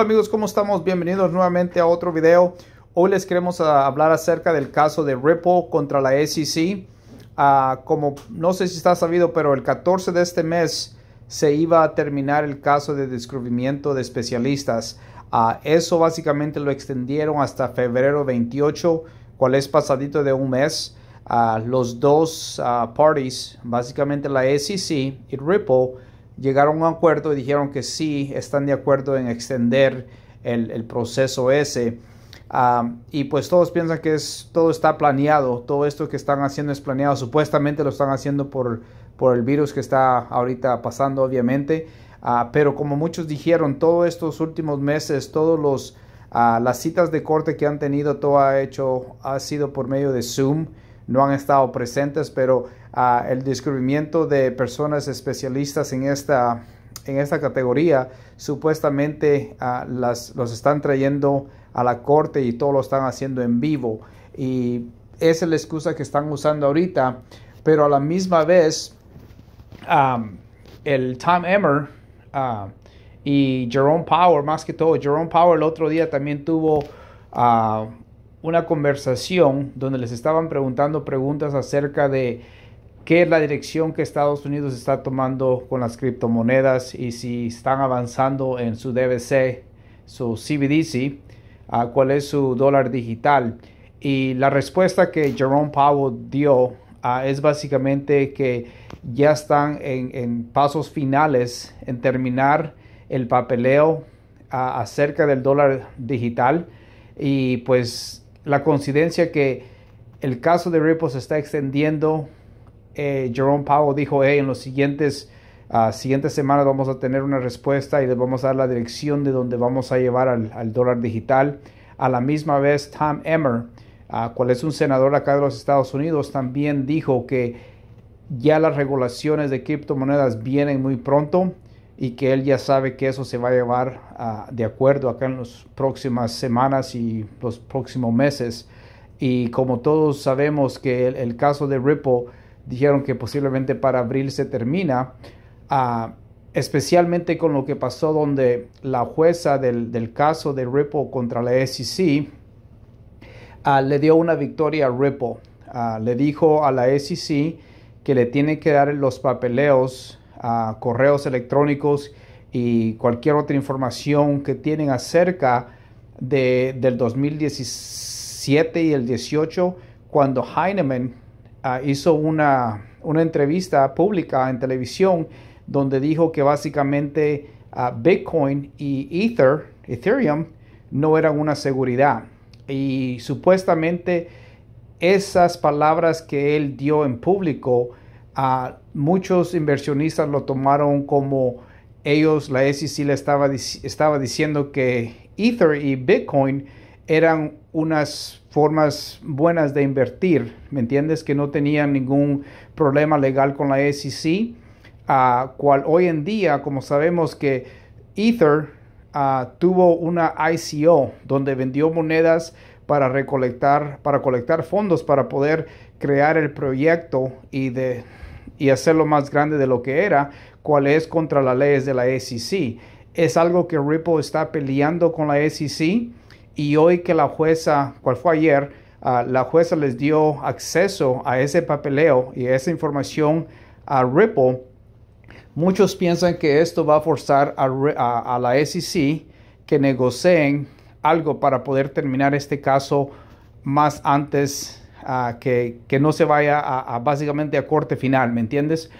amigos, ¿cómo estamos? Bienvenidos nuevamente a otro video. Hoy les queremos ah, hablar acerca del caso de Ripple contra la SEC. Ah, como no sé si está sabido, pero el 14 de este mes se iba a terminar el caso de descubrimiento de especialistas. Uh, eso básicamente lo extendieron hasta febrero 28, cual es pasadito de un mes. los dos parties, básicamente la SEC y Ripple, llegaron a un acuerdo y dijeron que sí están de acuerdo en extender el, proceso ese. y pues todos piensan que es, todo está planeado, todo esto que están haciendo es planeado, supuestamente lo están haciendo por, por el virus que está ahorita pasando obviamente, ah, pero como muchos dijeron, todos estos últimos meses, todos los... Ah, las citas de corte que han tenido, todo ha hecho, ha sido por medio de Zoom no han estado presentes, pero ah, el descubrimiento de personas especialistas en esta, en esta categoría supuestamente las, los están trayendo a la corte y todo lo están haciendo en vivo. Y esa es la excusa que están usando ahorita, pero a la misma vez el Tom Emmer ah, y Jerome Power, más que todo, Jerome Power el otro día también tuvo una conversación donde les estaban preguntando preguntas acerca de qué es la dirección que Estados Unidos está tomando con las criptomonedas y si están avanzando en su DBC, su CBDC, uh, cuál es su dólar digital. Y la respuesta que Jerome Powell dio ah, es básicamente que ya están en, pasos finales en terminar el papeleo ah, acerca del dólar digital y pues la coincidencia que el caso de Ripple se está extendiendo. Eh, Jerome Powell dijo, hey, en los siguientes, uh, siguientes semanas vamos a tener una respuesta y les vamos a dar la dirección de donde vamos a llevar al, dólar digital. A la misma vez, Tom Emmer, uh, cual es un senador acá de los Estados Unidos, también dijo que ya las regulaciones de criptomonedas vienen muy pronto y que él ya sabe que eso se va a llevar uh, de acuerdo acá en las próximas semanas y los próximos meses. Y como todos sabemos que el, caso de Ripple dijeron que posiblemente para abril se termina, uh, especialmente con lo que pasó donde la jueza del, caso de Ripple contra la SEC uh, le dio una victoria a Ripple. le dijo a la SEC que le tiene que dar los papeleos correos electrónicos y cualquier otra información que tienen acerca de, del 2017 y el 18, cuando Heinemann ah, hizo una, una, entrevista pública en televisión donde dijo que básicamente ah, Bitcoin y Ether, Ethereum no eran una seguridad. Y supuestamente esas palabras que él dio en público muchos inversionistas lo tomaron como ellos, la SEC le estaba, estaba diciendo que Ether y Bitcoin eran unas formas buenas de invertir, ¿me entiendes? Que no tenían ningún problema legal con la SEC, uh, cual hoy en día, como sabemos que Ether tuvo una ICO donde vendió monedas para recolectar, para colectar fondos para poder crear el proyecto y de y hacerlo más grande de lo que era, cuál es contra las leyes de la SEC. Es algo que Ripple está peleando con la SEC y hoy que la jueza, cuál fue ayer, ah, la jueza les dio acceso a ese papeleo y a esa información a Ripple, muchos piensan que esto va a forzar a, la SEC que negocien algo para poder terminar este caso más antes que, no se vaya a, básicamente a corte final, ¿me entiendes?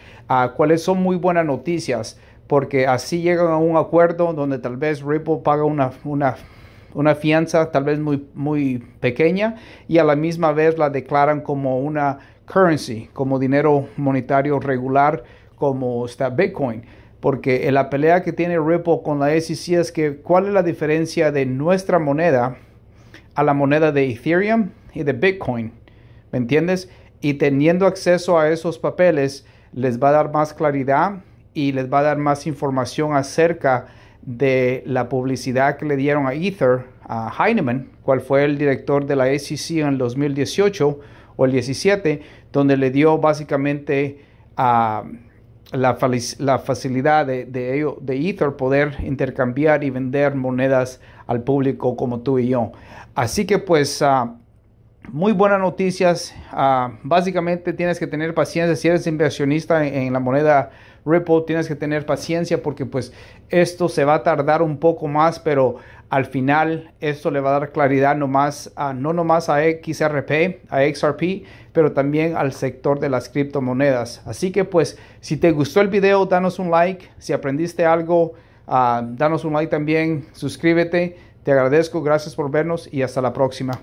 cuáles son muy buenas noticias, porque así llegan a un acuerdo donde tal vez Ripple paga una, una, una fianza tal vez muy, muy pequeña y a la misma vez la declaran como una currency, como dinero monetario regular, como está Bitcoin. Porque la pelea que tiene Ripple con la SEC es que cuál es la diferencia de nuestra moneda a la moneda de Ethereum y de Bitcoin. ¿Me entiendes? Y teniendo acceso a esos papeles, les va a dar más claridad y les va a dar más información acerca de la publicidad que le dieron a Ether, a Heinemann, cual fue el director de la SEC en el 2018 o el 17, donde le dio básicamente la, facilidad de, de, de Ether poder intercambiar y vender monedas al público como tú y yo. Así que pues ah, muy buenas noticias. Ah, básicamente tienes que tener paciencia. Si eres inversionista en, la moneda Ripple, tienes que tener paciencia porque pues esto se va a tardar un poco más, pero al final esto le va a dar claridad nomás a, no nomás a XRP, a XRP, pero también al sector de las criptomonedas. Así que pues si te gustó el video, danos un like. Si aprendiste algo, ah, danos un like también. Suscríbete. Te agradezco, gracias por vernos y hasta la próxima.